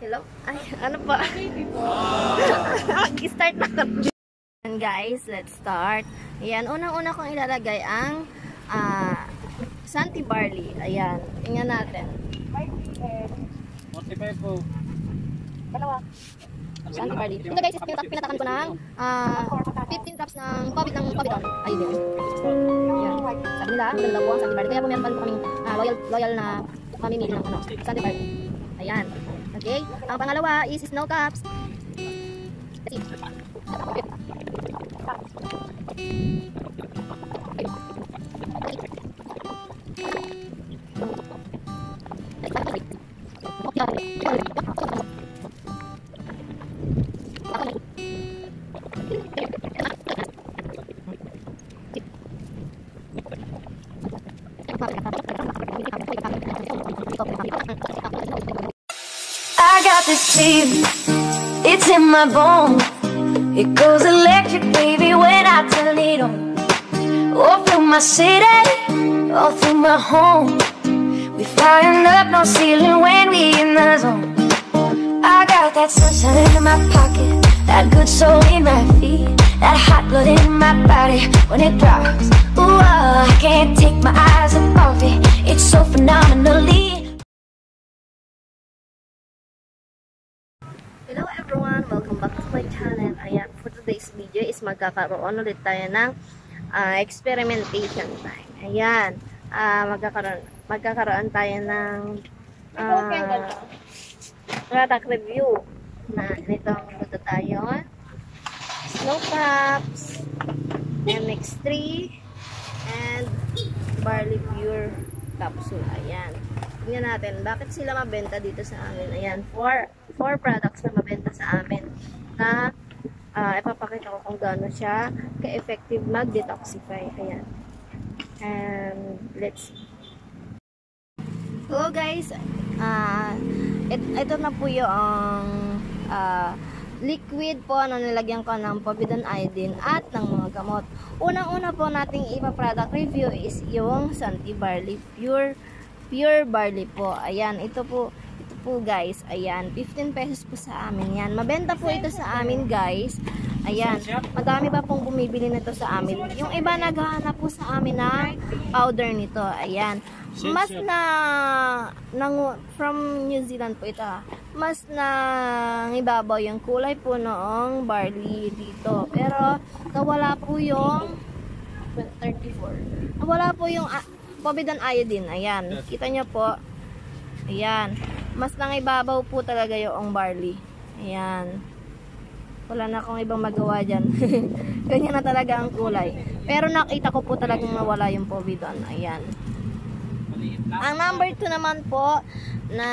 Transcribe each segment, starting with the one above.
Hello? Ay, ano pa? Start na kami. And guys, let's start. Ayan, unang-una kong ilalagay ang ah, Santi Barley. Ayan, tingnan natin. 45 po. Dalawa. Santi Barley. Ito guys, pinatakan ko ng ah, 15 drops ng COVID ng COVID on. Ayun yun. Ayan. Sabi nila, maganda daw po ang Santi Barley. Kaya po meron pa rin kaming ah, loyal, loyal na mamimili ng ano, Santi Barley. Ayan. Okay. Ang pangalawa is snow caps. I got it's in my bones. It goes electric, baby, when I turn it on. All through my city, all through my home. We flying up, no ceiling when we in the zone. I got that sunshine in my pocket, that good soul in my feet, that hot blood in my body when it drops. Ooh, is magkakaroon ulit tayo ng ah, experimentation time. Ayan, ah, magkakaroon, magkakaroon tayo ng ah, product review na nito ang tayo. Snow Caps, MX3, and Barley Pure Capsule. Ayan. Tingnan natin, bakit sila mabenta dito sa amin? Ayan, four, four products na mabenta sa amin na ah, ipapakita ko kung gaano siya ka-effective mag-detoxify. Ayan. And let's see. Hello guys! Ah, it, ito na po yung ah, liquid po na nilagyan ko ng povidone iodine at ng mga gamot. Unang-una po nating ipa-product review is yung Santi Barley Pure Pure Barley po. Ayan, ito po po guys. Ayan, 15 pesos po sa amin yan. Mabenta po ito sa amin guys. Ayan, madami pa pong bumibili nito sa amin. Yung iba naghahanap po sa amin ng powder nito. Ayan. Mas na nang from New Zealand po ito. ah. Mas na ibabaw yung kulay po noong barley dito. Pero nawala po yung 34. Nawala po yung ah, povidone iodine. Ayan. Kita nyo po. Ayan. Mas nangibabaw po talaga yung barley. Ayan. Wala na akong ibang magawa dyan. Ganyan na talaga ang kulay. Pero nakita ko po talagang nawala yung povidone. Ayan. Ang number 2 naman po na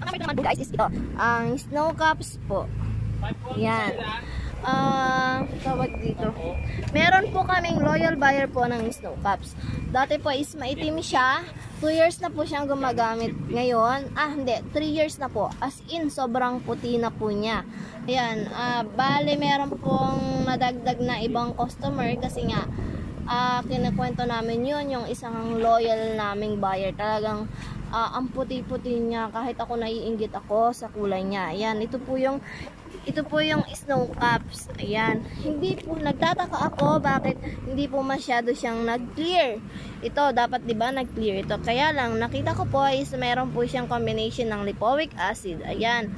ang number 2 naman po guys is ito. Ang snow caps po. Yan. Ah, tawag dito. Meron po kaming loyal buyer po ng snow caps. Dati po is maitim siya. 2 years na po siyang gumagamit ngayon. Ah, hindi. 3 years na po. As in, sobrang puti na po niya. Ayan. Ah, bale, meron pong nadagdag na ibang customer kasi nga, ah, kinikwento namin yun, yung isang loyal naming buyer. Talagang, ah, ang puti-puti niya. Kahit ako naiinggit ako sa kulay niya. Ayan. Ito po yung ito po yung snow caps. Ayan. Hindi po, nagtataka ako bakit hindi po masyado siyang nag-clear. Ito, dapat 'di ba nag-clear ito. Kaya lang, nakita ko po is meron po siyang combination ng lipoic acid. Ayan.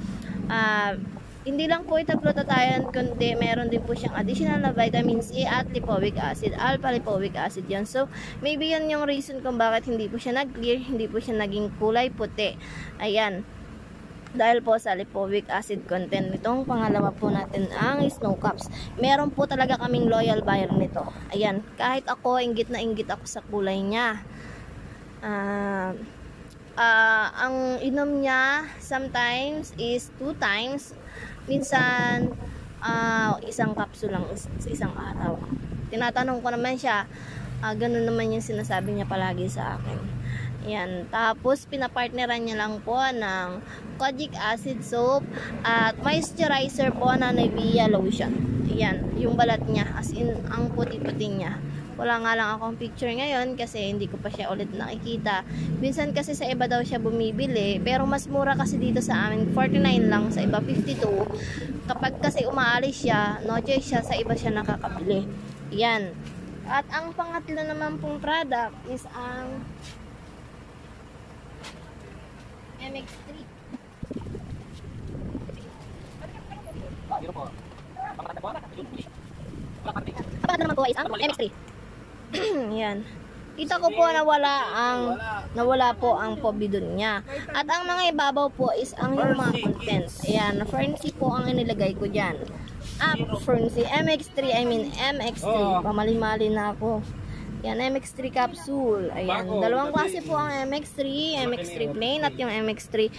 Ah, hindi lang po ito glutathione, kundi meron din po siyang additional na vitamin C at lipoic acid, alpha lipoic acid yan. So, maybe yan yung reason kung bakit hindi po siya nag-clear, hindi po siya naging kulay puti. Ayan dahil po sa lipoic acid content nitong pangalawa po natin ang snow caps. Meron po talaga kaming loyal buyer nito. Ayan kahit ako inggit na inggit ako sa kulay niya. Ah, ah, ang inom niya sometimes is two times. Minsan ah, isang capsule lang sa isang araw. Tinatanong ko naman siya ah, ganun naman yung sinasabi niya palagi sa akin Yan. Tapos, pinapartneran niya lang po ng kojic acid soap at moisturizer po na Nivea lotion. Yan. Yung balat niya. As in, ang puti-puti niya. Wala nga lang akong picture ngayon kasi hindi ko pa siya ulit nakikita. Minsan kasi sa iba daw siya bumibili, pero mas mura kasi dito sa amin, 49 lang, sa iba 52. Kapag kasi umaalis siya, no choice siya, sa iba siya nakakabili. Yan. At ang pangatlo naman pong product is ang MX3. Ang naman po is ang MX3. Yan. Kita ko po na wala ang nawala po ang pobidon niya. At ang mga ibabaw po is ang yung mga content. Ayan, Ferncy po ang inilagay ko diyan. Up Ferncy MX3, I mean MX3. Pamali-mali na ako. Yan, MX3 capsule. Ayan, dalawang klase po ang MX3, MX3 plain at yung MX3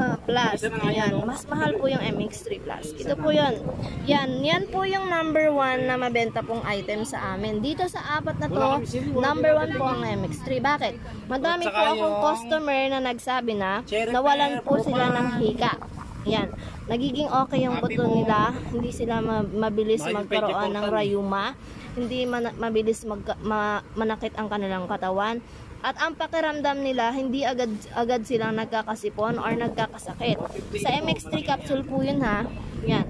ah, plus. Ayan, mas mahal po yung MX3 plus. Ito po yun. Yan, yan po yung number one na mabenta pong item sa amin. Dito sa apat na to, number one po ang MX3. Bakit? Madami po akong customer na nagsabi na nawalan po sila ng hika. Yan. Nagiging okay yung buto nila. Hindi sila ma- mabilis magkaroon ng rayuma. Hindi mabilis mag- ma- manakit ang kanilang katawan. At ang pakiramdam nila, hindi agad agad silang nagkakasipon or nagkakasakit. Sa MX3 capsule po yun ha. Yan.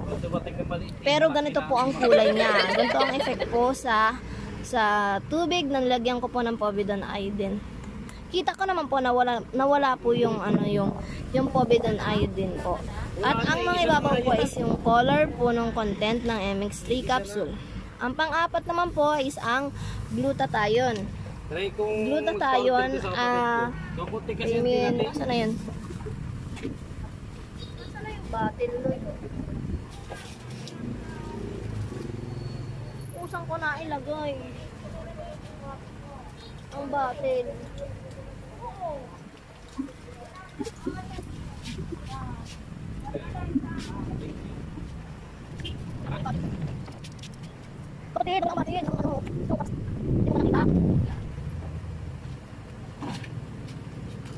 Pero ganito po ang kulay niya. Ganito ang effect po sa sa tubig na nilagyan ko po ng povidone iodine. Kita ko naman po nawala nawala po yung ano yung yung povidone iodine po. At ang mga ibabaw po is yung color po ng content ng MX3 capsule. Ang pang-apat naman po is ang glutathione. Glutathione, ah, kasi I mean, saan na yun? Batil Lloyd? Usang ko na ilagay. Ang batil.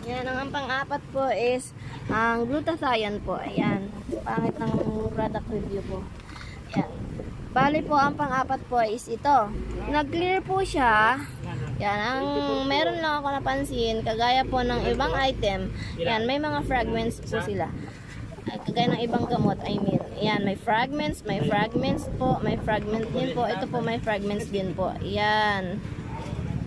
Yan, ang pang-apat po is ang glutathione po. Ayan. Pangit ng product review po. Ayan. Bali po, ang pang-apat po is ito. Nag-clear po siya. Yan, ang meron lang ako napansin, kagaya po ng ibang item, yan, may mga fragments po sila. Ay, Kagaya ng ibang gamot, I mean. Yan, may fragments, may fragments po, may fragment din po. Ito po may fragments din po. Yan.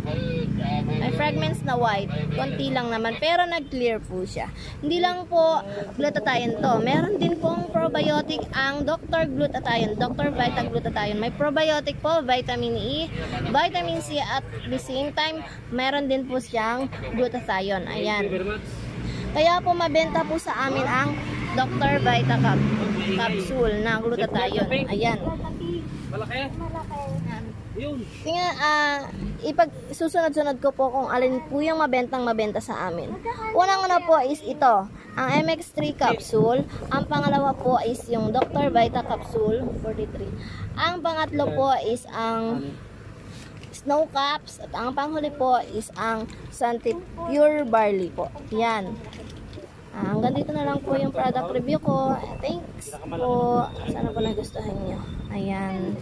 May fragments na white, konti lang naman, pero nag-clear po siya. Hindi lang po glutathione to. Meron din pong probiotic ang Dr. Glutathione, Dr. Vita Glutathione. May probiotic po, vitamin E, vitamin C, at the same time, meron din po siyang glutathione. Ayan. Kaya po mabenta po sa amin ang Dr. Vita Cap capsule na glutathione. Ayan. Malaki? Yun. Tingnan, ah, ipag susunod-sunod ko po kung alin po yung mabentang mabenta sa amin. Unang-una po is ito, ang MX3 capsule. Ang pangalawa po is yung Dr. Vita capsule, 43. Ang pangatlo po is ang snow caps at ang panghuli po is ang Santi Pure Barley po. Yan. Ah, hanggang dito na lang po yung product review ko. Thanks po. Sana po nagustuhan nyo. Ayan.